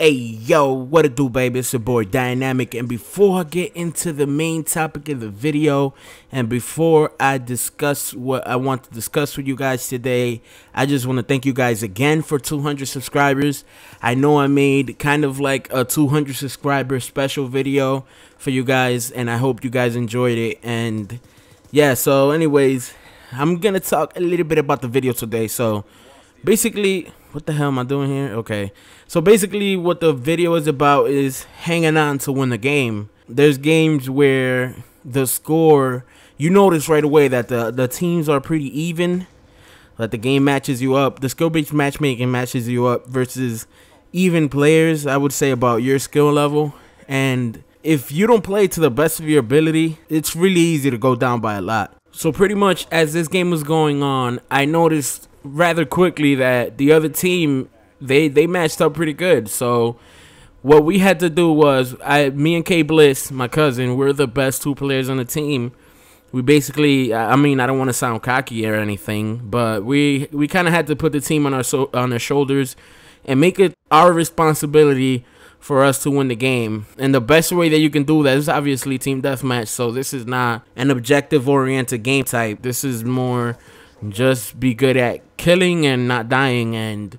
Hey yo, what it do baby, it's your boy Dynamic and before I get into the main topic of the video and before I discuss what I want to discuss with you guys today, I just want to thank you guys again for 200 subscribers. I know I made kind of like a 200 subscriber special video for you guys and I hope you guys enjoyed it and yeah, so anyways, I'm going to talk a little bit about the video today. So basically what the hell am I doing here? Okay. So basically what the video is about is hanging on to win the game. There's games where the score, you notice right away that the, the teams are pretty even. That the game matches you up. The skill-based matchmaking matches you up versus even players, I would say about your skill level. And if you don't play to the best of your ability, it's really easy to go down by a lot. So pretty much as this game was going on, I noticed rather quickly that the other team they they matched up pretty good. So what we had to do was I me and K Bliss, my cousin, we're the best two players on the team. We basically I mean I don't want to sound cocky or anything, but we we kind of had to put the team on our so, on our shoulders and make it our responsibility for us to win the game. And the best way that you can do that is obviously team deathmatch. So this is not an objective oriented game type. This is more just be good at killing and not dying. And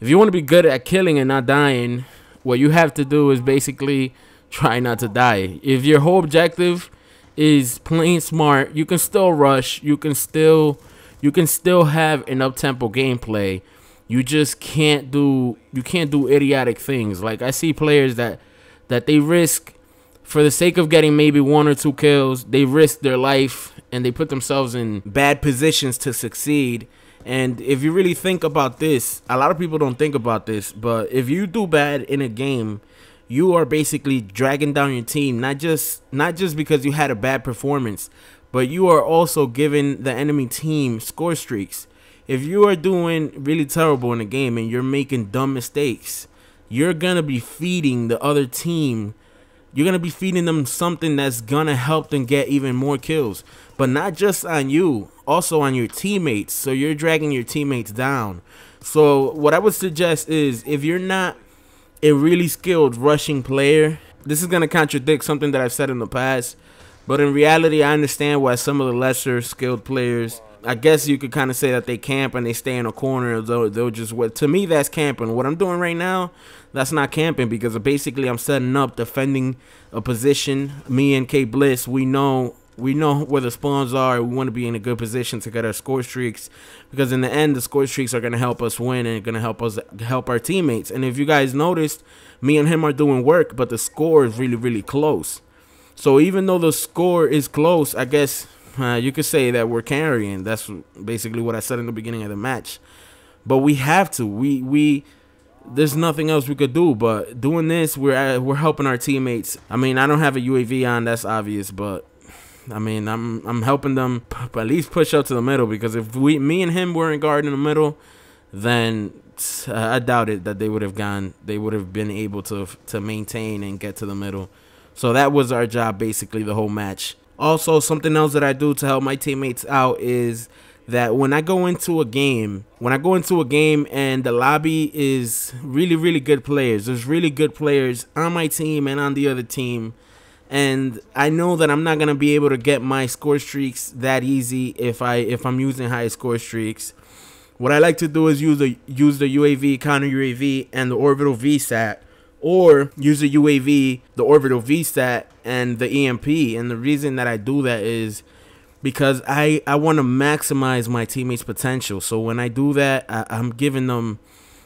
if you want to be good at killing and not dying, what you have to do is basically try not to die. If your whole objective is playing smart, you can still rush. You can still you can still have an up tempo gameplay. You just can't do you can't do idiotic things. Like I see players that that they risk for the sake of getting maybe one or two kills, they risk their life and they put themselves in bad positions to succeed. And if you really think about this, a lot of people don't think about this, but if you do bad in a game, you are basically dragging down your team, not just not just because you had a bad performance, but you are also giving the enemy team score streaks. If you are doing really terrible in a game and you're making dumb mistakes, you're going to be feeding the other team you're to be feeding them something that's to help them get even more kills. But not just on you, also on your teammates. So you're dragging your teammates down. So what I would suggest is if you're not a really skilled rushing player, this is to contradict something that I've said in the past. But in reality, I understand why some of the lesser skilled players I guess you could kind of say that they camp and they stay in a corner. They'll, they'll just what to me that's camping. What I'm doing right now, that's not camping because basically I'm setting up, defending a position. Me and K Bliss, we know we know where the spawns are. We want to be in a good position to get our score streaks because in the end, the score streaks are going to help us win and going to help us help our teammates. And if you guys noticed, me and him are doing work, but the score is really really close. So even though the score is close, I guess uh, you could say that we're carrying. That's basically what I said in the beginning of the match. But we have to. We we there's nothing else we could do. But doing this, we're uh, we're helping our teammates. I mean, I don't have a UAV on. That's obvious, but. I mean, I'm I'm helping them at least push up to the middle because if we, me and him were in guard in the middle, then uh, I doubt it that they would have gone. They would have been able to to maintain and get to the middle. So that was our job basically the whole match. Also, something else that I do to help my teammates out is that when I go into a game, when I go into a game and the lobby is really, really good players, there's really good players on my team and on the other team. And I know that I'm not gonna be able to get my score streaks that easy if I if I'm using high score streaks. What I like to do is use the use the UAV, counter UAV, and the orbital VSAT or use the UAV, the orbital VSAT, and the EMP. And the reason that I do that is because I, I want to maximize my teammates' potential. So when I do that, I, I'm giving them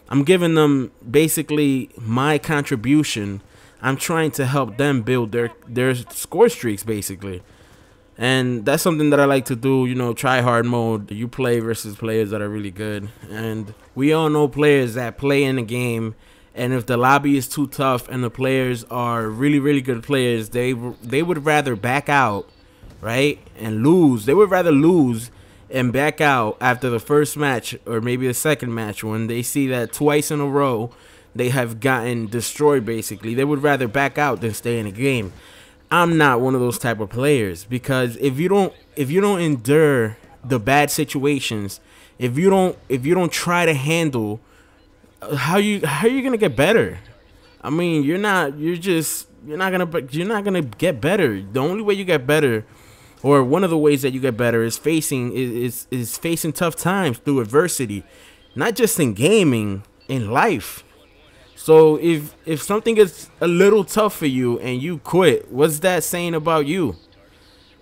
I'm giving them basically my contribution. I'm trying to help them build their their score streaks basically. And that's something that I like to do, you know, try hard mode. You play versus players that are really good. And we all know players that play in the game and if the lobby is too tough and the players are really really good players, they they would rather back out, right, and lose. They would rather lose and back out after the first match or maybe the second match when they see that twice in a row they have gotten destroyed basically. They would rather back out than stay in the game. I'm not one of those type of players because if you don't if you don't endure the bad situations, if you don't if you don't try to handle how you how are you gonna get better? I mean, you're not. You're just. You're not gonna. You're not gonna get better. The only way you get better, or one of the ways that you get better, is facing is is facing tough times through adversity, not just in gaming, in life. So if if something is a little tough for you and you quit, what's that saying about you?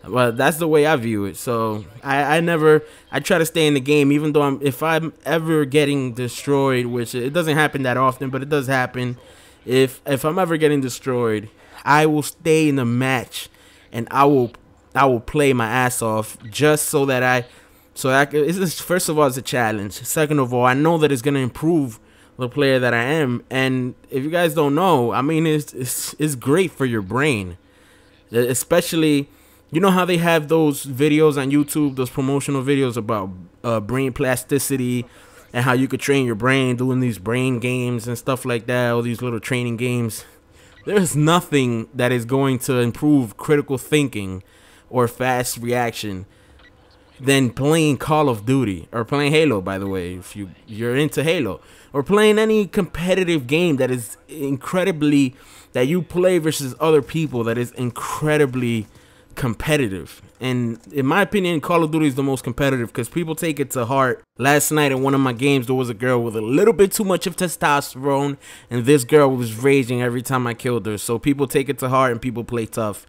Well, that's the way I view it. So I, I never I try to stay in the game, even though I'm if I'm ever getting destroyed, which it doesn't happen that often, but it does happen. If if I'm ever getting destroyed, I will stay in the match, and I will I will play my ass off just so that I so I it's first of all it's a challenge. Second of all, I know that it's gonna improve the player that I am, and if you guys don't know, I mean it's it's it's great for your brain, especially you know how they have those videos on YouTube, those promotional videos about uh, brain plasticity and how you could train your brain doing these brain games and stuff like that, all these little training games. There's nothing that is going to improve critical thinking or fast reaction than playing Call of Duty or playing Halo by the way if you you're into Halo or playing any competitive game that is incredibly that you play versus other people that is incredibly competitive. And in my opinion, Call of Duty is the most competitive because people take it to heart. Last night in one of my games, there was a girl with a little bit too much of testosterone, and this girl was raging every time I killed her. So people take it to heart and people play tough.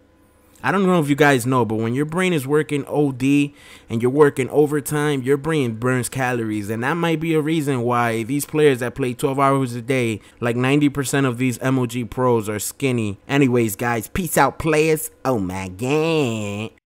I don't know if you guys know, but when your brain is working OD and you're working overtime, your brain burns calories. And that might be a reason why these players that play 12 hours a day, like 90% of these MLG pros are skinny. Anyways, guys, peace out, players. Oh my god.